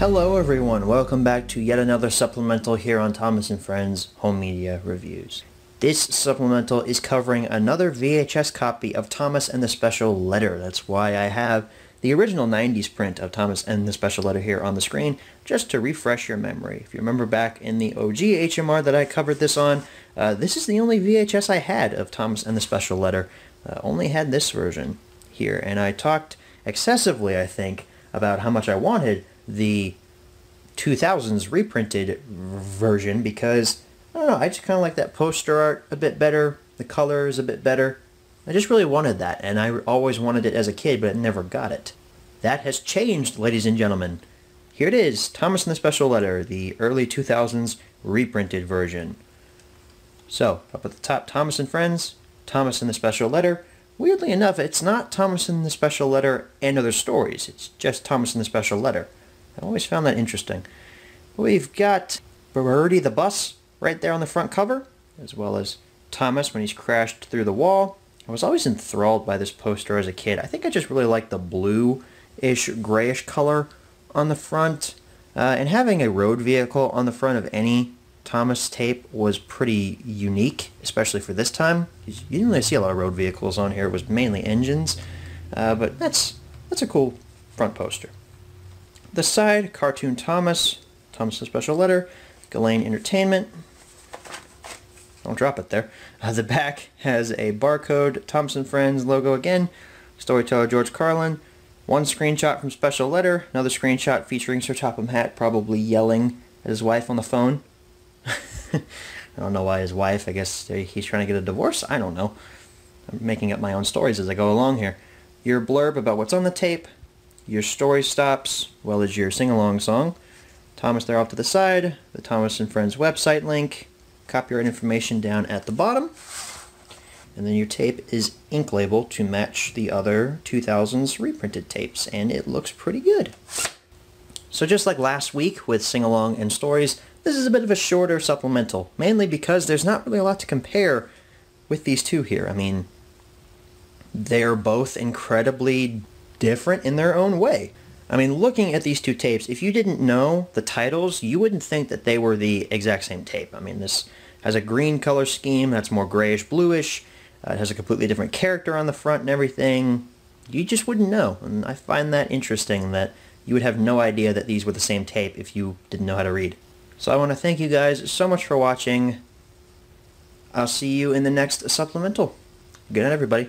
Hello everyone, welcome back to yet another supplemental here on Thomas & Friends Home Media Reviews. This supplemental is covering another VHS copy of Thomas and the Special Letter. That's why I have the original 90s print of Thomas and the Special Letter here on the screen, just to refresh your memory. If you remember back in the OG HMR that I covered this on, uh, this is the only VHS I had of Thomas and the Special Letter. Uh, only had this version here, and I talked excessively, I think, about how much I wanted the 2000s reprinted version because, I don't know, I just kind of like that poster art a bit better, the colors a bit better, I just really wanted that, and I always wanted it as a kid, but I never got it. That has changed, ladies and gentlemen. Here it is, Thomas and the Special Letter, the early 2000s reprinted version. So, up at the top, Thomas and Friends, Thomas and the Special Letter. Weirdly enough, it's not Thomas and the Special Letter and other stories. It's just Thomas and the Special Letter. I always found that interesting. We've got Bertie the bus right there on the front cover, as well as Thomas when he's crashed through the wall, I was always enthralled by this poster as a kid. I think I just really liked the blue-ish, grayish color on the front. Uh, and having a road vehicle on the front of any Thomas tape was pretty unique, especially for this time. You didn't really see a lot of road vehicles on here. It was mainly engines. Uh, but that's, that's a cool front poster. The side, Cartoon Thomas, Thomas' Special Letter, Gullane Entertainment, don't drop it there. Uh, the back has a barcode, Thomas and Friends logo again, storyteller George Carlin, one screenshot from Special Letter, another screenshot featuring Sir Topham Hatt probably yelling at his wife on the phone. I don't know why his wife, I guess he's trying to get a divorce, I don't know. I'm making up my own stories as I go along here. Your blurb about what's on the tape, your story stops, well as your sing-along song, Thomas there off to the side, the Thomas and Friends website link, copyright information down at the bottom. And then your tape is ink label to match the other 2000s reprinted tapes, and it looks pretty good. So just like last week with Sing-Along and Stories, this is a bit of a shorter supplemental, mainly because there's not really a lot to compare with these two here. I mean, they're both incredibly different in their own way. I mean, looking at these two tapes, if you didn't know the titles, you wouldn't think that they were the exact same tape. I mean, this has a green color scheme that's more grayish bluish. Uh, it has a completely different character on the front and everything. You just wouldn't know. And I find that interesting that you would have no idea that these were the same tape if you didn't know how to read. So I want to thank you guys so much for watching. I'll see you in the next supplemental. Good night, everybody.